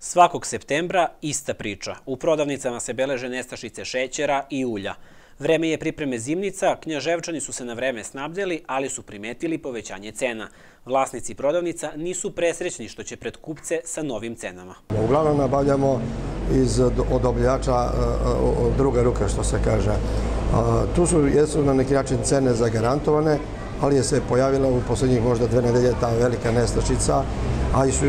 Svakog septembra ista priča. U prodavnicama se beleže nestašice šećera i ulja. Vreme je pripreme zimnica, knjaževčani su se na vreme snabdjeli, ali su primetili povećanje cena. Vlasnici prodavnica nisu presrećni što će pred kupce sa novim cenama. Uglavnom nabavljamo iz odobljača e, e, druge ruke, što se kaže. Tu su, jesu na neki način cene zagarantovane, ali je se pojavila u poslednjih možda dve nedelje ta velika nestašica, a i su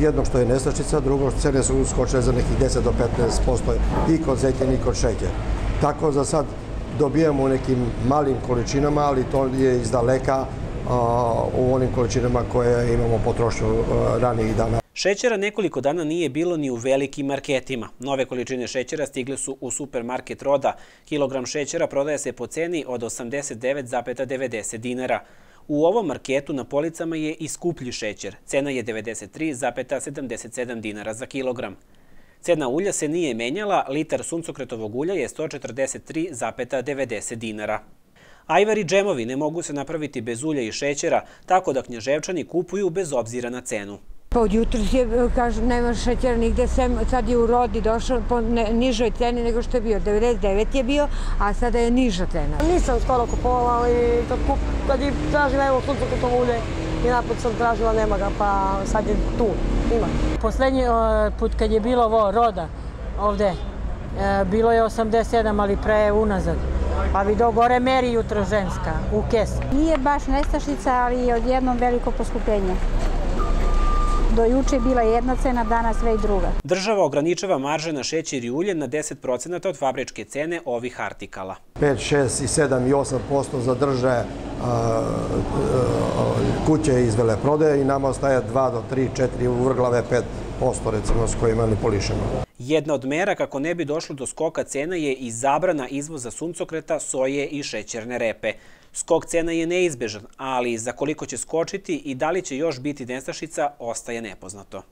jedno što je nestačica, drugo cene su skočile za nekih 10 do 15% i kod zećen i kod šećer. Tako za sad dobijamo u nekim malim količinama, ali to je iz daleka u onim količinama koje imamo potrošnju ranijih dana. Šećera nekoliko dana nije bilo ni u velikim marketima. Nove količine šećera stigle su u supermarket Roda. Kilogram šećera prodaje se po ceni od 89,90 dinara. U ovom marketu na policama je i skuplji šećer. Cena je 93,77 dinara za kilogram. Cena ulja se nije menjala, litar suncokretovog ulja je 143,90 dinara. Ajvar i džemovi ne mogu se napraviti bez ulja i šećera, tako da knježevčani kupuju bez obzira na cenu. Pa od jutra je, kaže, nema šećera nigde, sem, sad je u rodi došao po nižoj ceni nego što je bio. 99 je bio, a sada je niža cena. Nisam skoro kupovala, ali kad, kup, kad je tražila evo suncokotovo ulje i napad sam tražila, nema ga, pa sad je tu, ima. Poslednji put kad je bilo ovo roda ovde, e, bilo je 87, ali pre unazad. Pa vi do gore meri jutro ženska, u kes. Nije baš nestašica, ali odjednom veliko poskupenje. Do juče je bila jedna cena, danas sve i druga. Država ograničava marže na šećer i ulje na 10% od fabričke cene ovih artikala. 5, 6 i 7 i 8% zadrže kuće iz veleprodeje i nama ostaje 2 do 3, 4 uvrglave 5% recimo s kojima polišemo. Jedna od mera kako ne bi došlo do skoka cena je i zabrana izvoza suncokreta, soje i šećerne repe. Skok cena je neizbežan, ali za koliko će skočiti i da li će još biti nestašica ostaje nepoznato.